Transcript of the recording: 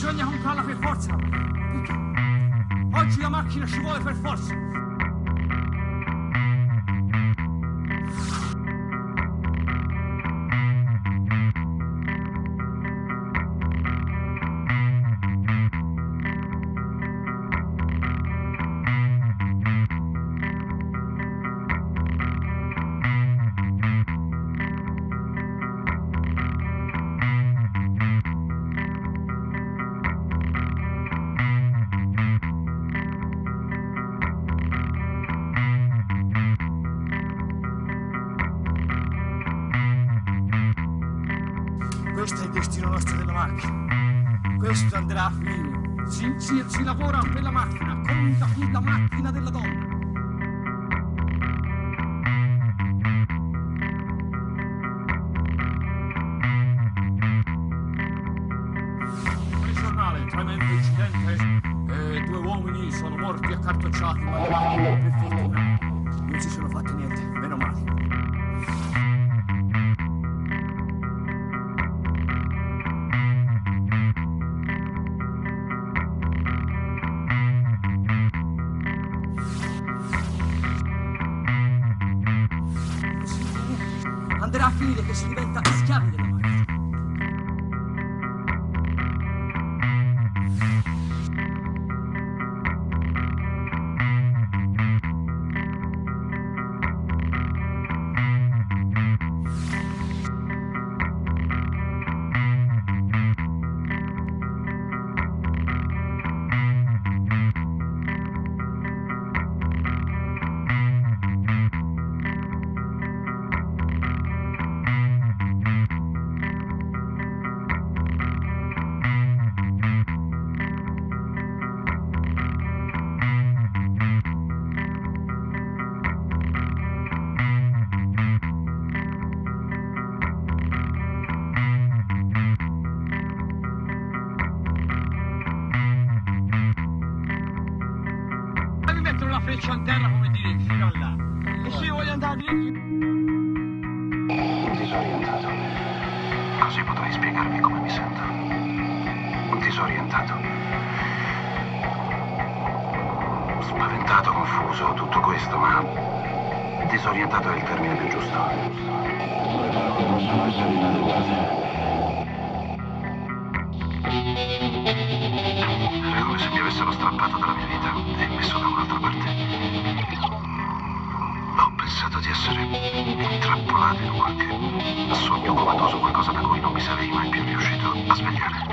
bisogna comprarla per forza. Oggi la macchina ci vuole per forza. Questo è il destino nostro della macchina. Questo andrà a finire. Si, si, si lavora per la macchina, con la, la macchina della donna. Il giornale, tremendo incidente. Eh, due uomini sono morti accartocciati, ma le macchine, per fortuna, non si sono fatte niente. Meno male. Andrà a finire che si diventa schiavi della freccia in terra come dire fino a là. E se io voglio andare lì. Disorientato. Così potrei spiegarvi come mi sento. Disorientato. Spaventato, confuso, tutto questo, ma disorientato è il termine più giusto. Le parole possono essere inadeguate. Come se mi avessero strappato dalla mia vita essere intrappolato in qualche sogno comatoso, qualcosa da cui non mi sarei mai più riuscito a svegliare.